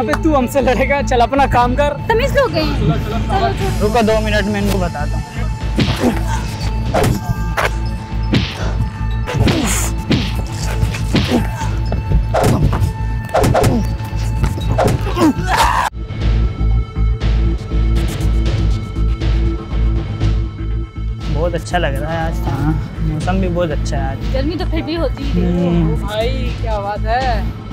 अबे तू हमसे लड़ेगा चल अपना काम कर। तमीज लोग हैं। रुको दो मिनट में इनको बताता हूँ। बहुत अच्छा लग रहा है आज हाँ। मौसम भी बहुत अच्छा है आज। गर्मी तो फिर भी होती है। हम्म, भाई क्या बात है।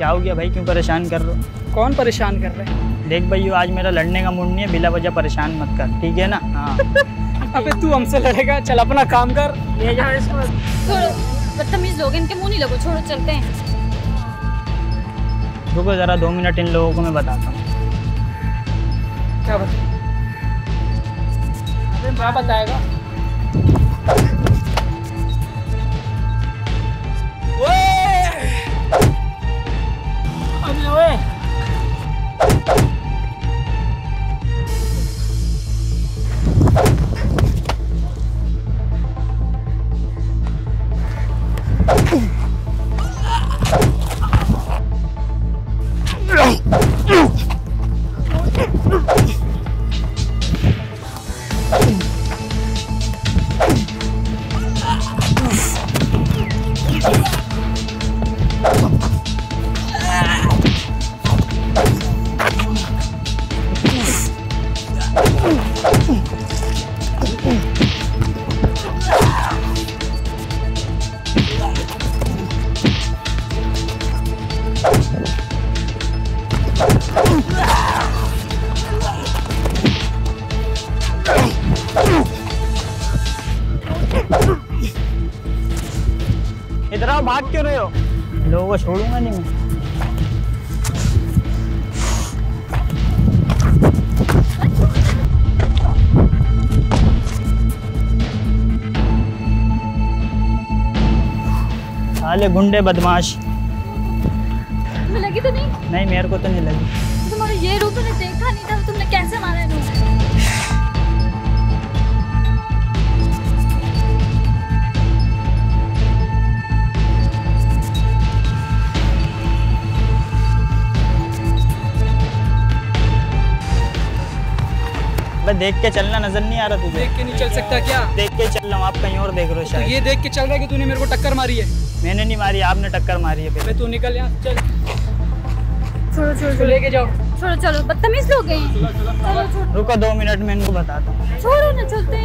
क्या हो गया भाई? क्यों परेशान कर रहे हो? कौन परेशान कर रहे हैं? देख भाई आज मेरा लड़ने का मूड नहीं है बिला वजह परेशान मत कर ठीक है ना? हाँ। अबे तू हमसे लड़ेगा चल अपना काम कर। ले जाओ इसको। छोड़ो बदतमीज लोग इनके मुँह नहीं लगो छोड़ो चलते हैं। रुको ज़रा दो मिनट इन लोगों को मैं बताता हूँ। क्या बता अबे क्या बताएगा। Right. लोगों को छोड़ूँगा नहीं मैं। साले गुंडे बदमाश। तुम्हें लगी तो नहीं? नहीं मेरे को तो नहीं लगी। तुम्हारा ये रूप नहीं नहीं मैं देख के चलना नज़र नहीं आ रहा तुझे। देख के नहीं चल सकता क्या? देख के चल रहा हूँ आप कहीं और देख रहे हो तो शायद। ये देख के चल रहा है कि तूने मेरे को टक्कर मारी है? मैंने नहीं मारी आपने टक्कर मारी है अबे तू निकल यहाँ चल। छोड़ो छोड़ो तो लेके जाओ। छोड़ो चलो बदतमीज लोग हैं। रुको दो मिनट में इनको बताता हूँ। छोड़ो ना चलते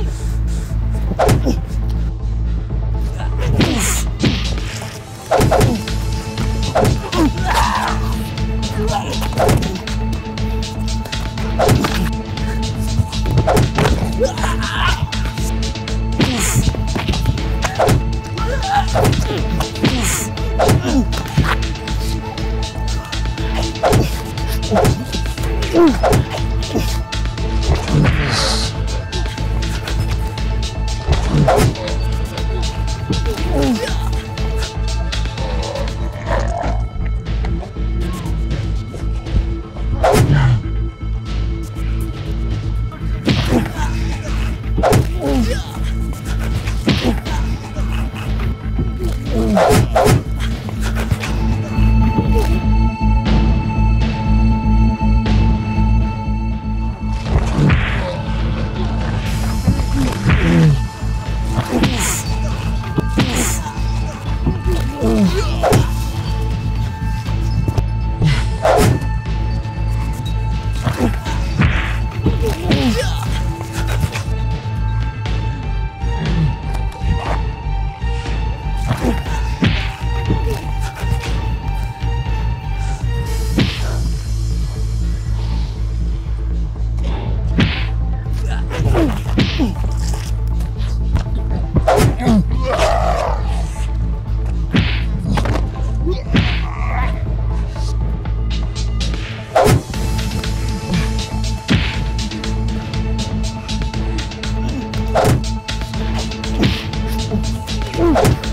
Ooh.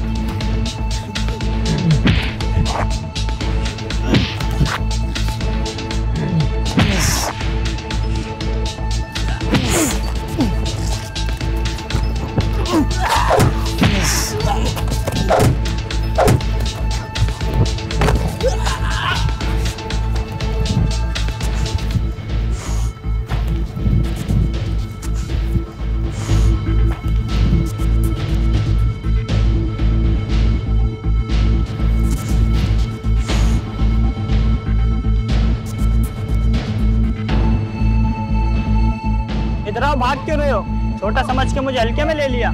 भाग क्यों रहे हो? छोटा समझ के मुझे हल्के में ले लिया।